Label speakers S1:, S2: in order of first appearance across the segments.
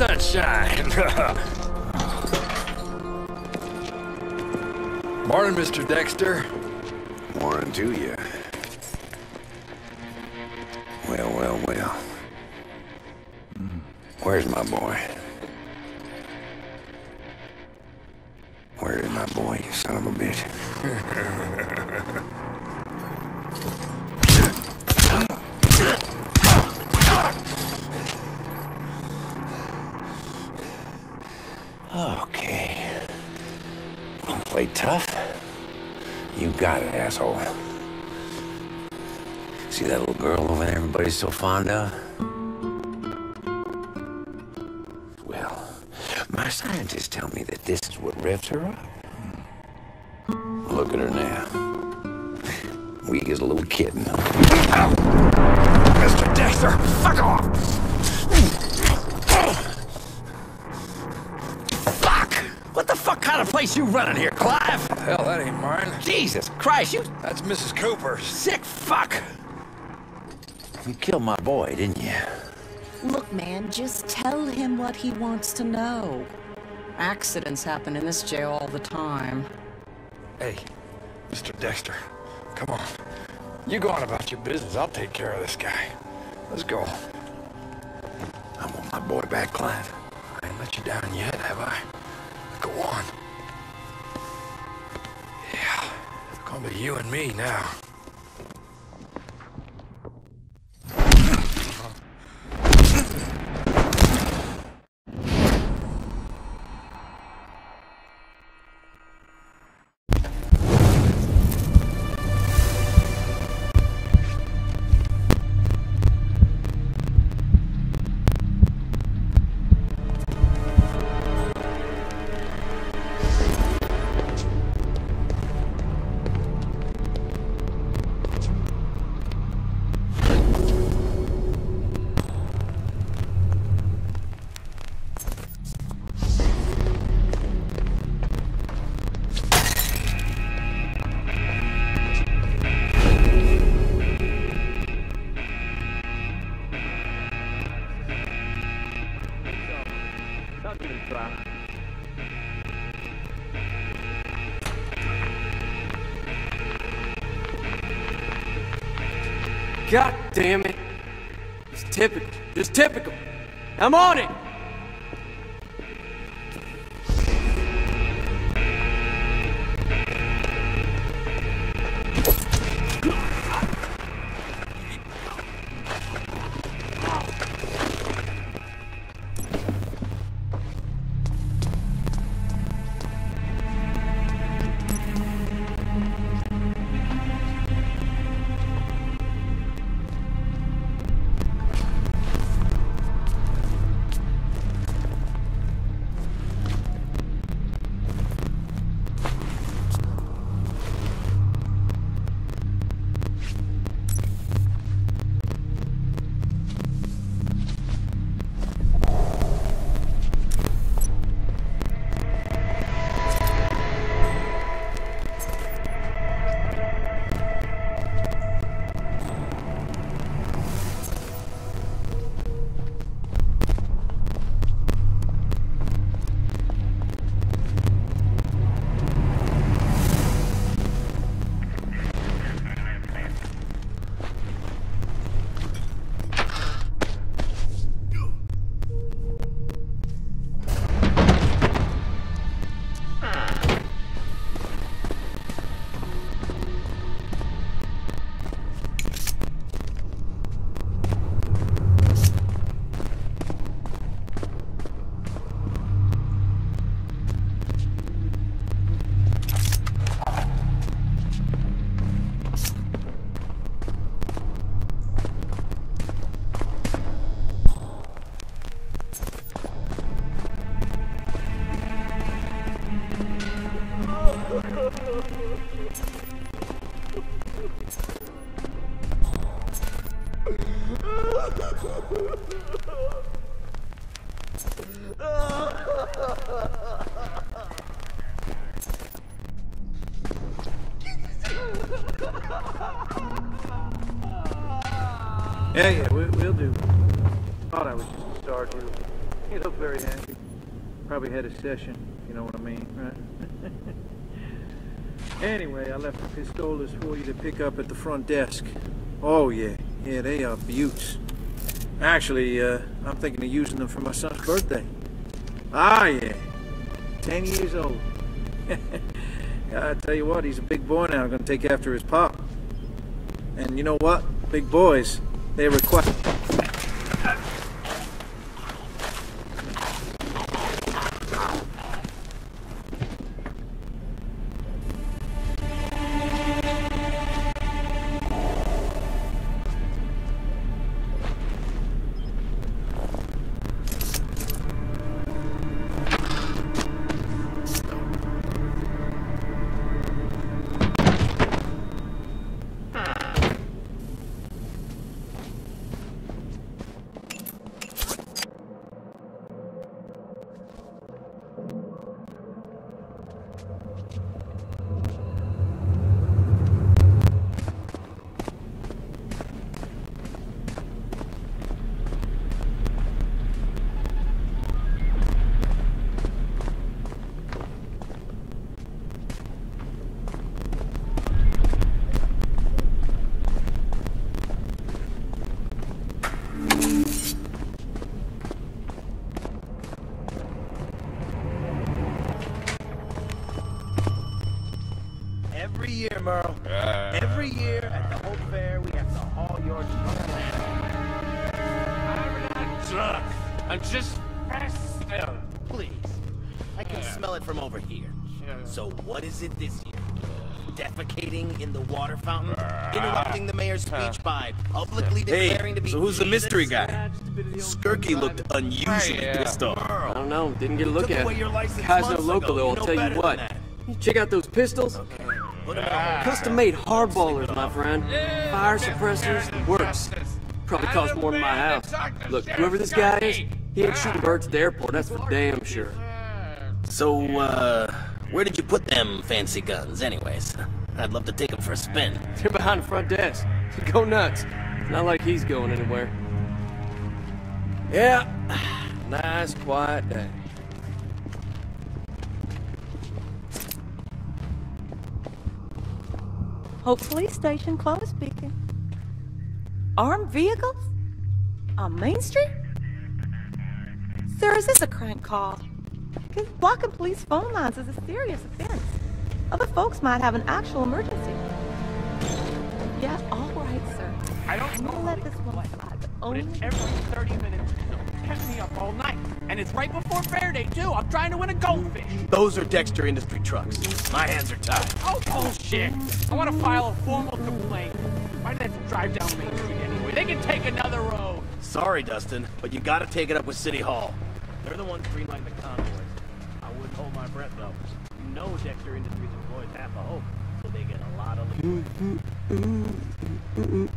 S1: sunshine. Morning, Mr. Dexter.
S2: Morning to you. Well, well, well. Where's my boy? Where is my boy, you son of a bitch? Play tough? You got it, asshole. See that little girl over there everybody's so fond of? Well, my scientists tell me that this is what revs her up. Look at her now. Weak as a little kitten. Mr. Dexter, fuck off! Fuck kind of place you running here, Clive?
S1: Hell, that ain't mine.
S2: Jesus Christ, you
S1: That's Mrs. Cooper's.
S2: sick fuck! You killed my boy, didn't you?
S3: Look, man, just tell him what he wants to know. Accidents happen in this jail all the time.
S1: Hey, Mr. Dexter, come on. You go on about your business. I'll take care of this guy. Let's go.
S2: I want my boy back, Clive.
S1: I ain't let you down yet, have I? It's you and me now.
S4: Damn it. It's typical. Just typical. I'm on it.
S5: Very happy. Probably had a session, you know what I mean, right? anyway, I left the pistolas for you to pick up at the front desk. Oh, yeah. Yeah, they are beauts. Actually, uh, I'm thinking of using them for my son's birthday. Ah, yeah. Ten years old. I tell you what, he's a big boy now, gonna take after his pop. And you know what? Big boys, they require...
S6: so
S7: who's the mystery guy? Skurky looked unusually
S8: Yeah.
S7: pissed off.
S4: I don't know. Didn't get a look at
S6: away
S4: it.
S6: your license
S4: Guy's no local though. I'll
S6: know
S4: tell you what. Check out those pistols.
S6: Put 'em on.
S4: Custom made hardballers, my friend. Fire suppressors, works. Probably cost more than my house. Look, whoever this guy is, he ain't shooting birds at the airport. That's for damn sure.
S6: So, uh, where did you put them fancy guns, anyways? I'd love to take them for a spin.
S4: They're behind the front desk. Go nuts. Not like he's going anywhere. Yeah, nice quiet day.
S9: Hope Police Station, Clovis speaking. Armed vehicles? On Main Street? Sir, is this a crank call? Because blocking police phone lines is a serious offense. Other folks might have an actual emergency.
S8: I don't
S9: I'm
S8: know
S9: let this one slide, but
S8: but
S9: only...
S8: it's every 30 minutes. Kept me up all night. And it's right before fair day, too. I'm trying to win a goldfish.
S6: Those are Dexter Industry trucks. My hands are tied.
S8: Oh, bullshit. I want to file a formal complaint. Why did I have to drive down Main Street anyway? They can take another road.
S6: Sorry, Dustin, but you gotta take it up with City Hall. They're the ones greenlighting the convoys. I wouldn't hold my breath, though. You know Dexter Industries employs half a hope, so they get a lot of
S1: Mm-mm-mm.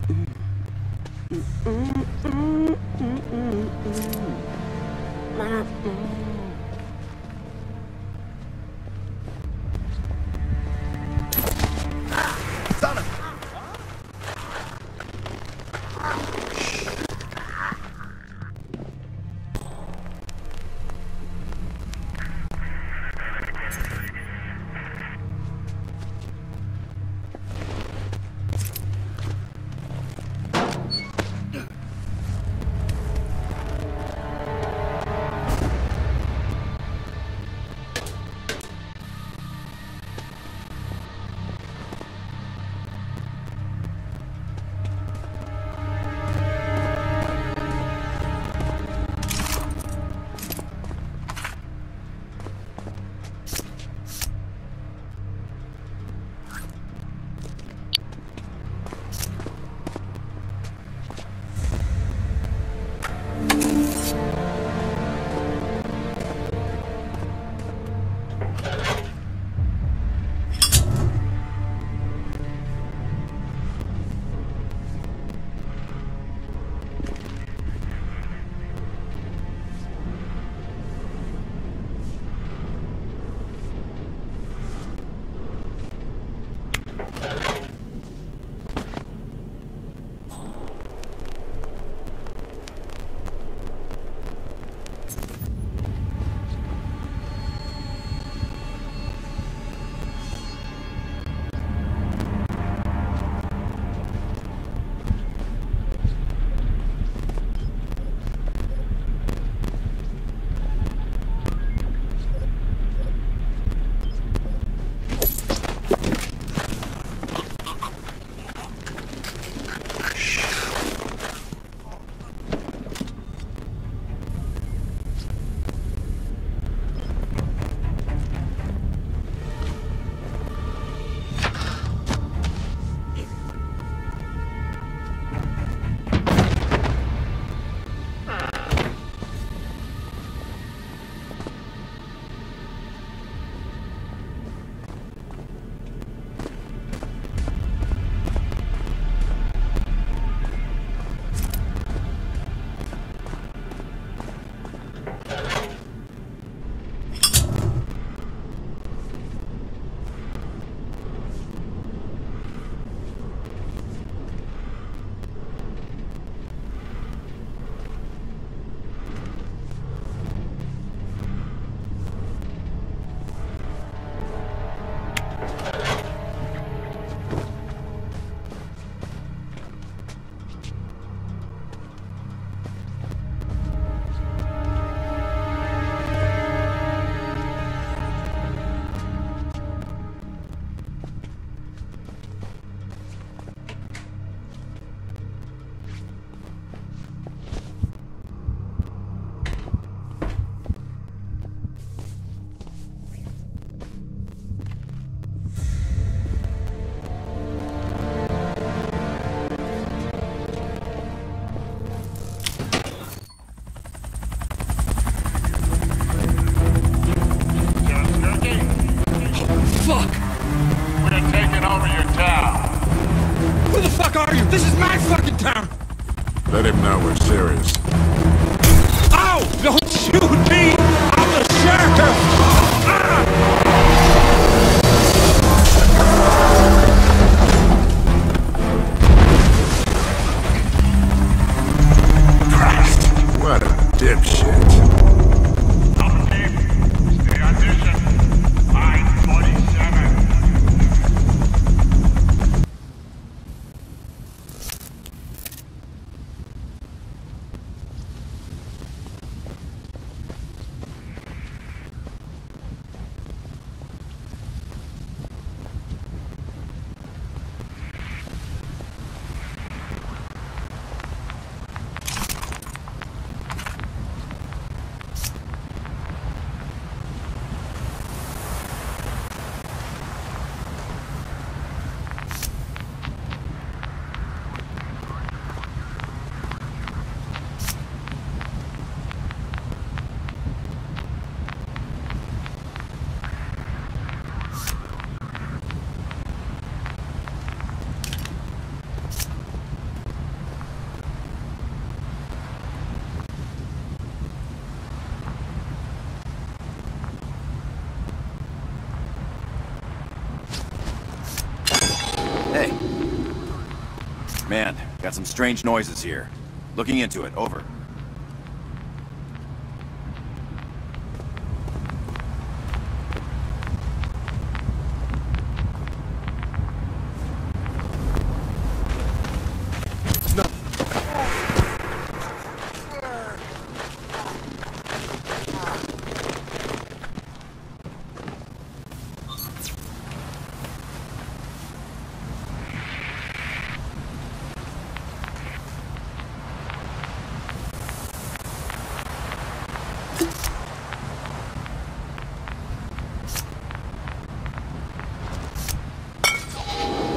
S1: Some strange noises here. Looking into it, over.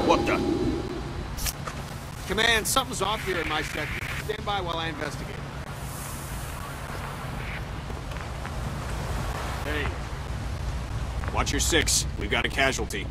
S10: What the? Command, off here in my sector. Stand by while I investigate. Hey. Watch your six. We've got a casualty.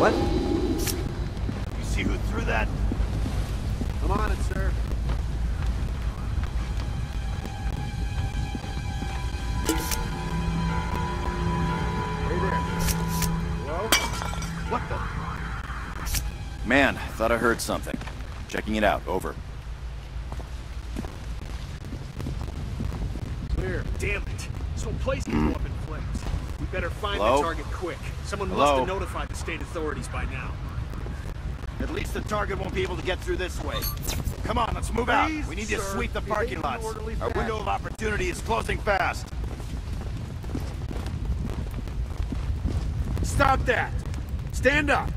S11: What?
S10: You see who threw that?
S11: I'm on it, sir.
S10: Hey there. Hello? What the?
S12: Man, I thought I heard something. Checking it out. Over.
S10: Clear. Damn it. This whole place is hmm. up in flames. We better find
S12: Hello?
S10: the target quick. Someone must have notified the state authorities by now.
S12: At least the target won't be able to get through this way. Come on, let's move out. We need to sweep the parking lots. Our window of opportunity is closing fast.
S13: Stop that! Stand up!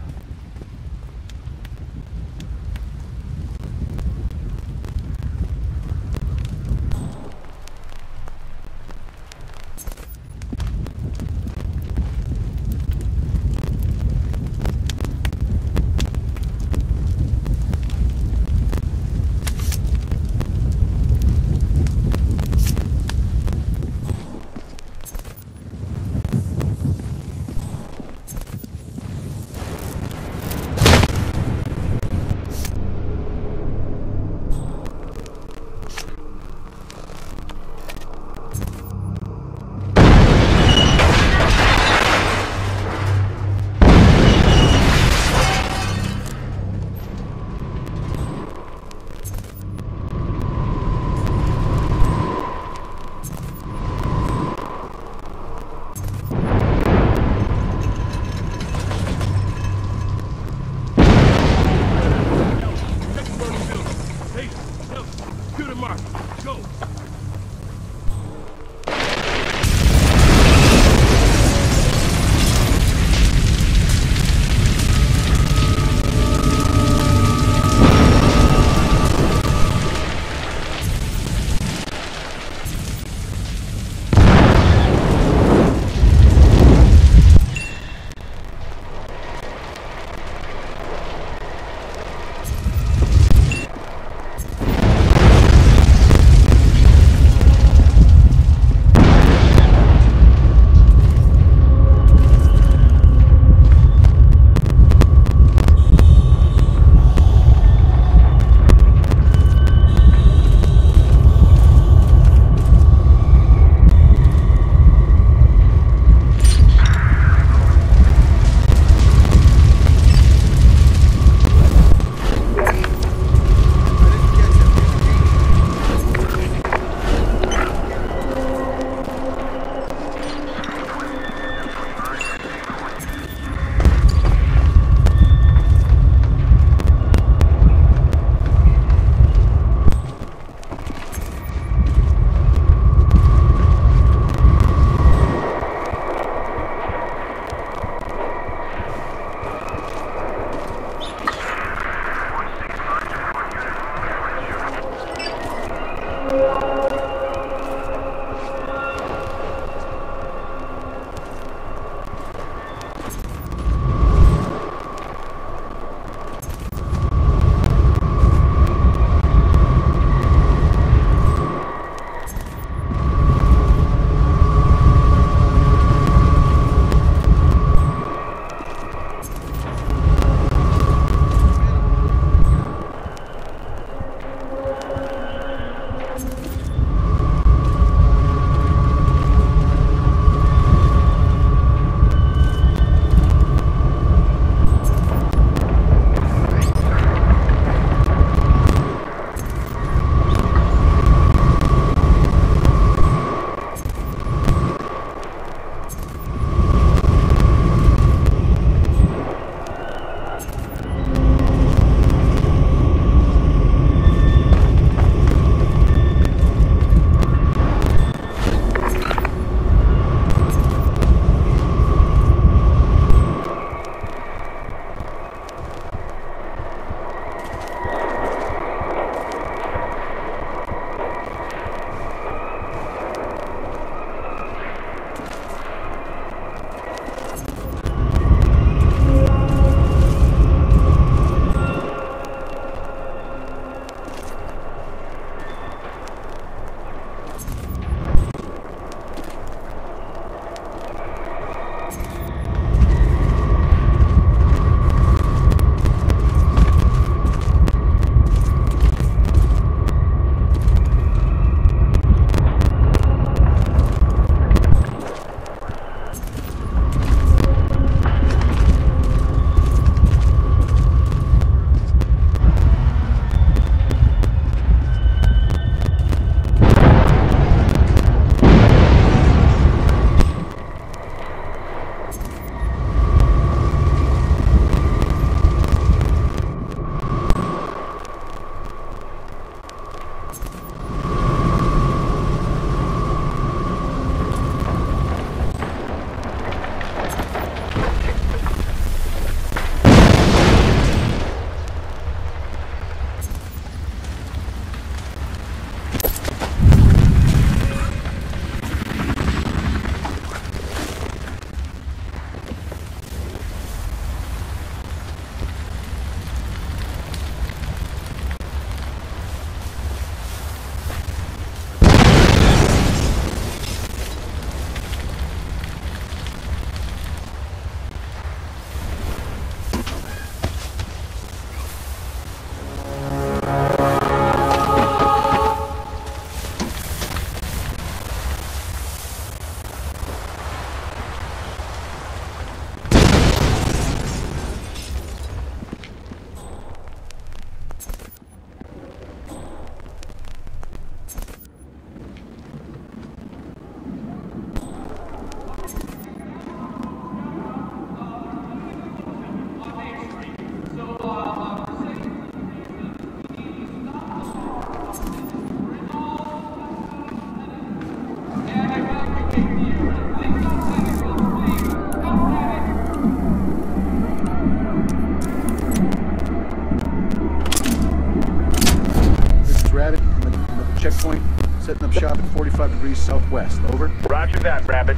S11: Southwest. Over.
S10: Roger that, Rabbit.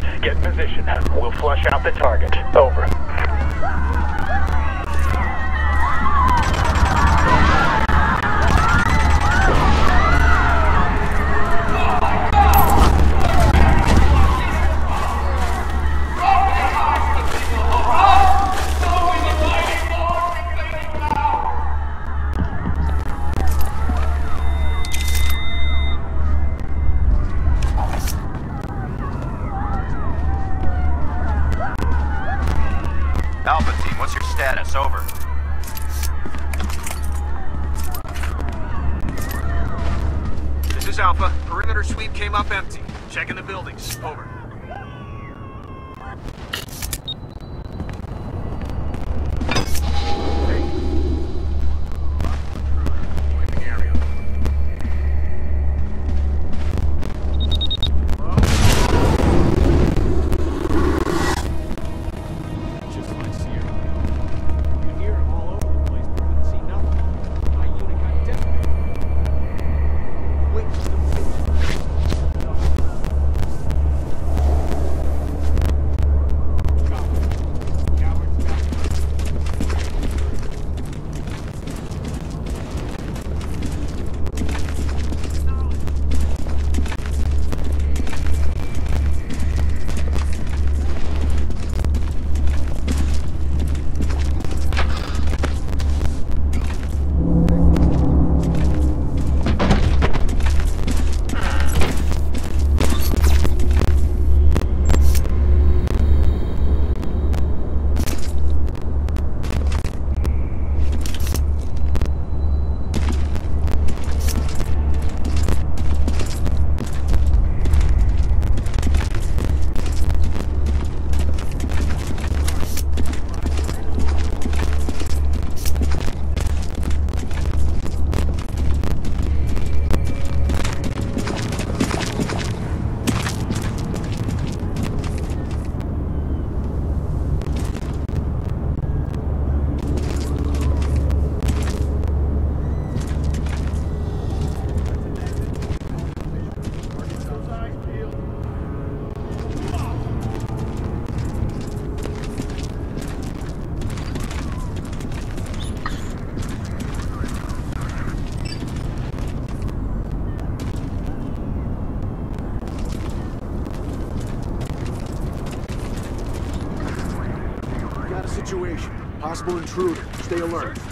S11: Possible intruder. Stay alert.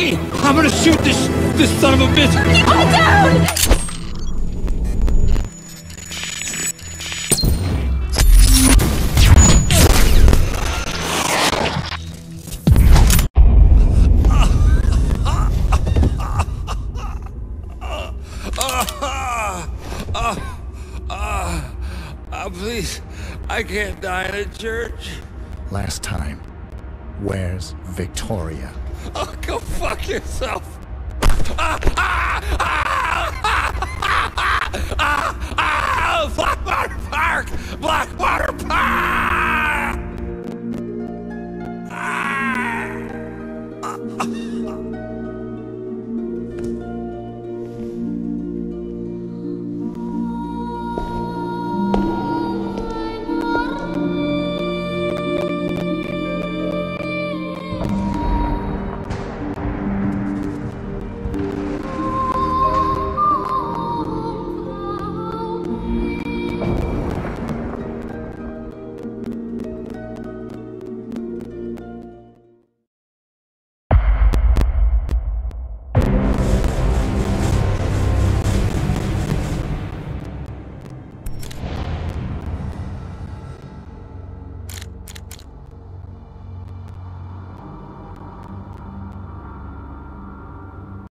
S1: Sheriff Skurky! I'm gonna shoot this this son of a bitch!
S9: Hold down!
S1: Uh, please, I can't die in a church.
S14: Last time. Where's Victoria?
S1: Oh, go fuck yourself. Blackwater Park! Blackwater Park!